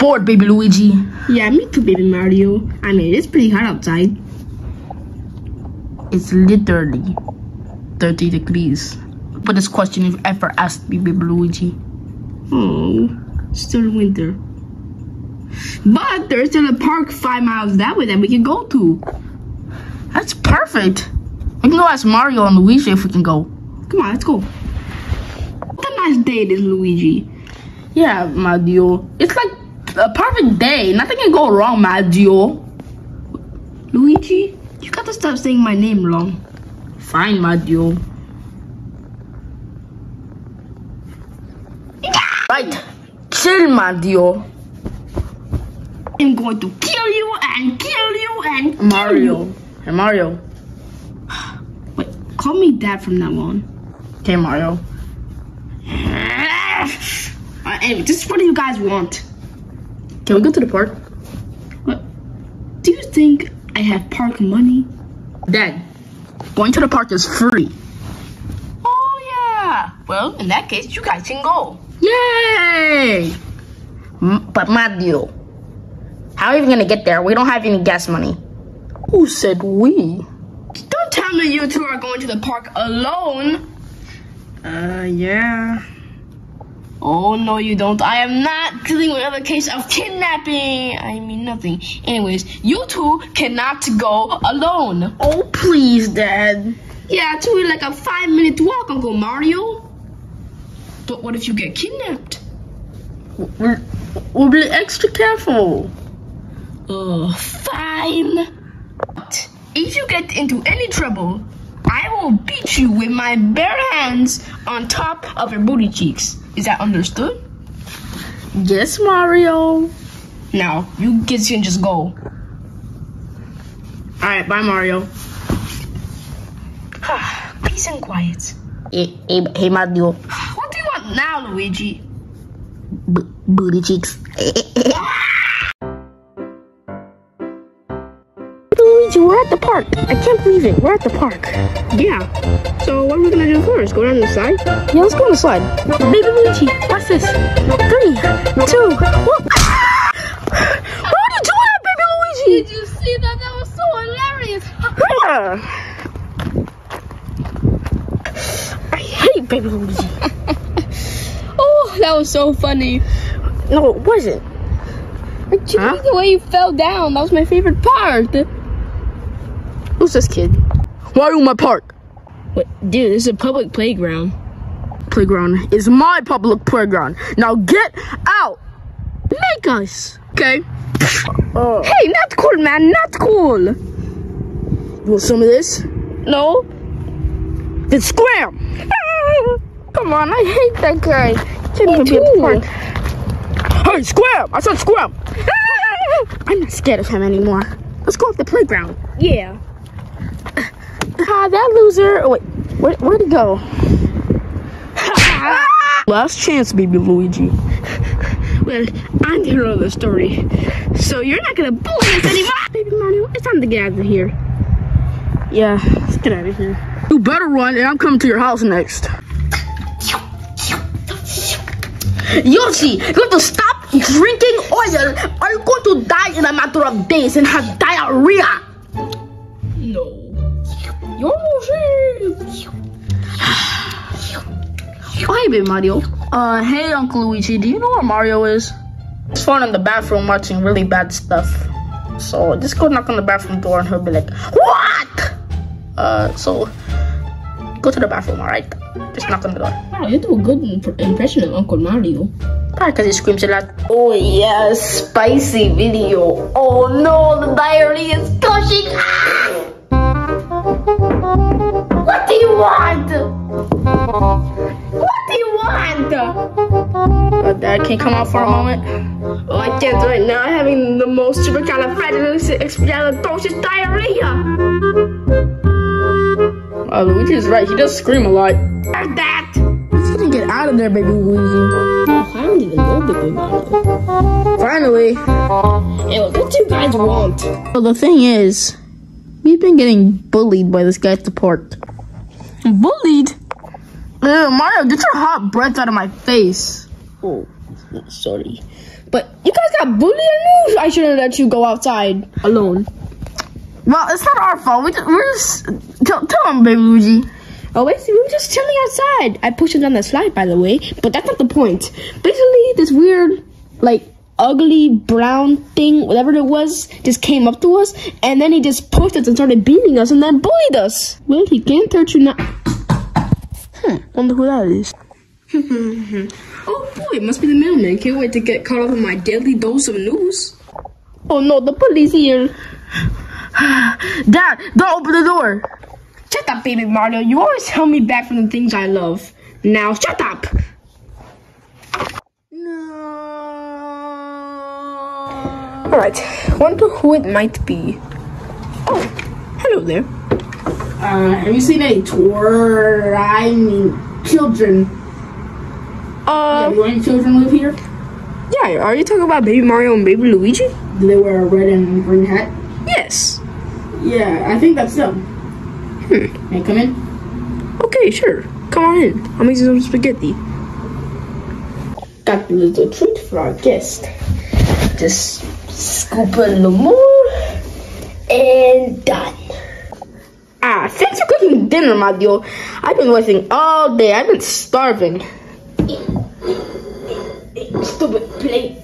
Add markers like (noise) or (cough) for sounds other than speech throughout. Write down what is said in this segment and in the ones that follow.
bored, baby Luigi. Yeah, me too, baby Mario. I mean, it's pretty hot outside. It's literally 30 degrees. But this question you've ever asked me, baby Luigi. Oh, still winter. But there's still a park five miles that way that we can go to. That's perfect. We can go ask Mario and Luigi if we can go. Come on, let's go. What a nice day it is, Luigi. Yeah, Mario. It's like a perfect day. Nothing can go wrong, Mario. Luigi, you gotta stop saying my name wrong. Fine, Mario. Right. Chill, Mario. I'm going to kill you and kill you and kill Mario. you. Hey, Mario. Wait, call me dad from now on. Okay, Mario. Uh, anyway, this is what do you guys want? Can we go to the park? What? Do you think I have park money? Dad, going to the park is free. Oh yeah. Well, in that case, you guys can go. Yay! M- but Mario, how are we gonna get there? We don't have any gas money. Who said we? Don't tell me you two are going to the park alone. Uh, yeah. Oh no, you don't. I am not dealing with another case of kidnapping. I mean nothing. Anyways, you two cannot go alone. Oh, please, Dad. Yeah, it's only like a five minute walk, Uncle Mario. But what if you get kidnapped? We're, we'll be extra careful. Oh, fine. But if you get into any trouble, I will beat you with my bare hands on top of your booty cheeks. Is that understood? Yes, Mario. Now, you kids can just go. Alright, bye, Mario. (sighs) Ah, peace and quiet. Hey, hey, hey Mario. What do you want now, Luigi? B- booty cheeks. (laughs) Ah, Luigi, we're at the park. I can't believe it. We're at the park. Yeah. So what are we gonna do first? Go down the slide? Yeah, let's go on the slide. Baby Luigi, watch this. Three, two, one. (laughs) What are you doing, baby Luigi? Did you see that? That was so hilarious. I hate baby Luigi. (laughs) oh, that was so funny. No, it wasn't. Huh? The way you fell down, that was my favorite part. Who's this kid? Why are you in my park? Wait, dude, this is a public playground. Playground is my public playground. Now get out. Make us. Okay. Oh. Hey, not cool, man. Not cool. You want some of this? No. Then scram. (laughs) Come on, I hate that guy. Can't even be at the park. Hey, scram! I said scram. (laughs) I'm not scared of him anymore. Let's go off the playground. Yeah. Ah, that loser. Oh, wait, where, where'd he go? (laughs) Last chance, baby Luigi. Well, I'm the hero of the story. So you're not gonna bully us anymore. (laughs) Baby Mario, it's time to get out of here. Yeah, let's get out of here. You better run, and I'm coming to your house next. Yoshi, you have to stop drinking oil, or you're going to die in a matter of days and have diarrhea. Hey, baby Mario. Uh, hey, Uncle Luigi, do you know where Mario is? He's fun in the bathroom watching really bad stuff. So just go knock on the bathroom door and he'll be like, What? Uh, so go to the bathroom, alright? Just knock on the door. Wow, you do a good imp- impression of Uncle Mario. Probably because he screams a lot. Oh, yes, spicy video. Oh no, the diarrhea is gushing. Ah! What do you want? What do you want? Uh, Dad, can you come out for a moment? Oh, I can't right now. I'm having the most supercalifragilisticexpialidocious diarrhea. Uh, Luigi's right. He does scream a lot. How's that? He's gonna get out of there, baby Luigi. I don't even know Baby Mario. Finally. Hey, what do you guys want? Well, the thing is, we've been getting bullied by this guy at the park. Bullied? Ew, Mario, get your hot breath out of my face. Oh, Sorry. But you guys got bullied and I shouldn't let you go outside alone. Well, it's not our fault. We just, we're just tell, tell him, baby Luigi. Oh, wait, we were just chilling outside. I pushed him down the slide, by the way, but that's not the point. Basically, this weird, like, ugly brown thing, whatever it was, just came up to us, and then he just pushed us and started beating us, and then bullied us. Well, he can't hurt you now. Hmm, wonder who that is. (laughs) oh boy, it must be the mailman. Can't wait to get caught up in my daily dose of news. Oh no, the police here. (sighs) Dad, don't open the door. Shut up, baby Mario. You always hold me back from the things I love. Now, shut up. No. Alright, wonder who it might be. Oh, hello there. Uh, have you seen any tour? I mean, children. Uh, do any children live here? yeah, are you talking about Baby Mario and Baby Luigi? Do they wear a red and green hat? Yes. Yeah, I think that's them. Hmm. May I come in? Okay, sure. Come on in. I'll make you some spaghetti. Got a little treat for our guest. Just scoop a little more and done. Ah, thanks for cooking dinner, Mario. I've been waiting all day. I've been starving. Stupid plate.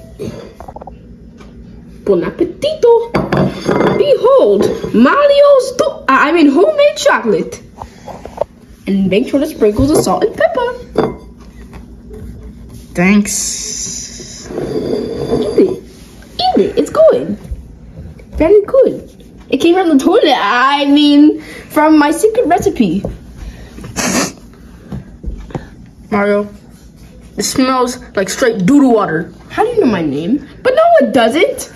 Bon appetito. Behold, Mario's, do- I mean homemade chocolate. And make sure to sprinkle the salt and pepper. Thanks. Eat it. Eat it. It's good. Very good. It came from the toilet. I mean, from my secret recipe. Mario, it smells like straight doodle water. How do you know my name? But no, it doesn't.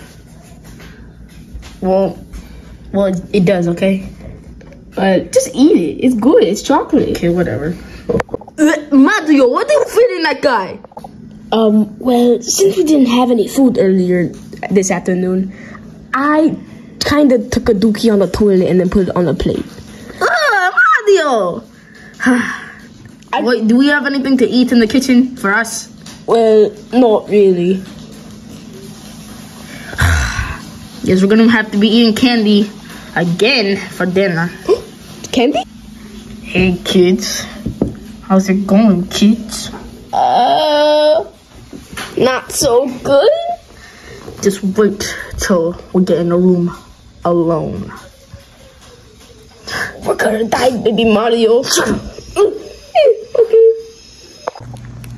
Well, well, it, it does, okay? But just eat it. It's good. It's chocolate. Okay, whatever. Uh, Mario, what do you fit in that guy? Um, well, since we didn't have any food earlier this afternoon, I kind of took a dookie on the toilet and then put it on a plate. Uh, Mario! (sighs) Wait, do we have anything to eat in the kitchen for us? Well, not really. (sighs) Guess we're gonna have to be eating candy again for dinner. Candy? Hey kids, how's it going, kids? Uh, not so good. Just wait till we get in the room alone. We're gonna die, baby Mario. (laughs) okay.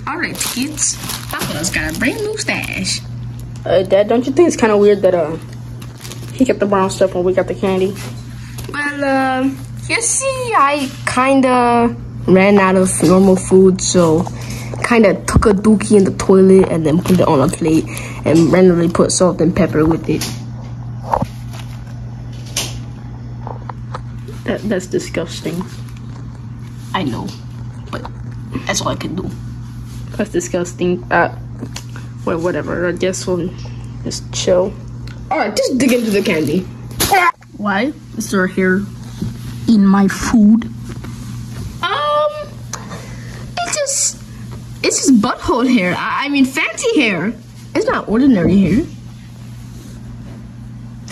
Alright, kids. Papa's got a brand new stash. Uh, Dad, don't you think it's kind of weird that uh he got the brown stuff when we got the candy? Well, uh, you see, I kind of ran out of normal food, so kind of took a dookie in the toilet and then put it on a plate and randomly put salt and pepper with it. That that's disgusting. I know, but that's all I can do. That's disgusting. Uh, well, whatever. I guess we'll just chill. All right, just dig into the candy. Why is there hair in my food? Um, it's just it's just butthole hair. I, I mean, fancy hair. It's not ordinary hair.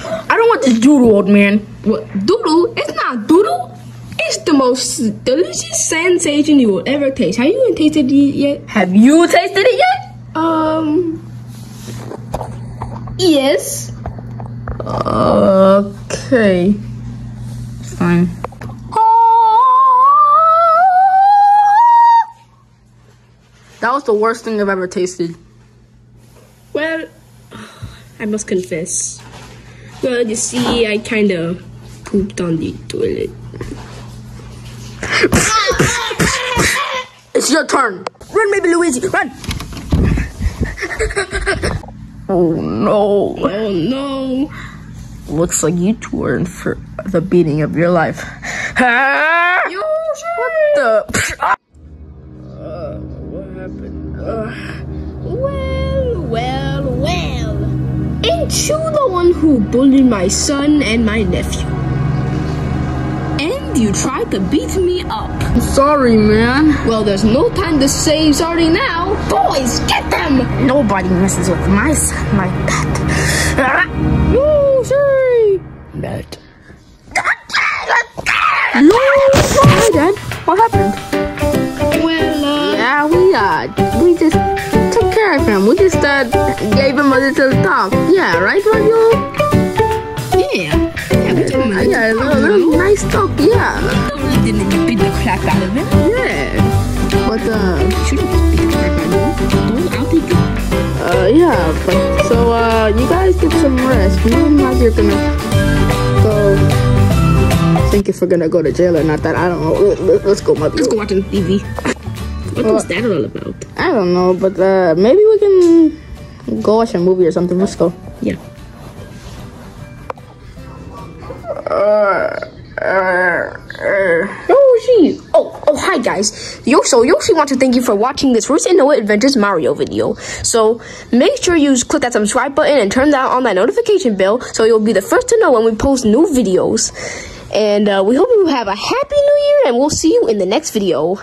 I don't want this doodle, old man. What doodle? It's not doodle. It's the most delicious sensation you will ever taste. Have you even tasted it yet? Have you tasted it yet? Um. Yes. Okay. Fine. That was the worst thing I've ever tasted. Well, I must confess. Well, you see, I kind of pooped on the toilet. It's your turn. Run, baby Luigi, run! Oh no. Oh no! Looks like you two are in for the beating of your life. You What the? Uh, well, well, well. Ain't you the one who bullied my son and my nephew? And you tried to beat me up. Sorry, man. Well, there's no time to say sorry now. Boys, get them! Nobody messes with my son like that. No, sorry. Nerd. No, little talk. Yeah, right, Mario? yeah. Yeah, we told him Yeah, a little nice talk. Yeah, We didn't beat the crap out of him. yeah. But uh, Shouldn't beat the crap out of him. Don't, I'll take it. uh, yeah. But so uh, you guys get some rest. Me and Maggie are gonna go. Think if we're gonna go to jail or not? That I don't know. Let, let, let's go, Maggie. Let's go watch on TV. What was that all about? I don't know, but uh, maybe we can go watch a movie or something. Let's go. Yeah. Uh, uh, uh. oh, Yoshi! Oh, oh, hi guys. Yo, so Yoshi wants to thank you for watching this Roots and Noah Adventures Mario video. So make sure you click that subscribe button and turn down on that notification bell so you'll be the first to know when we post new videos. And uh, we hope you have a happy new year and we'll see you in the next video.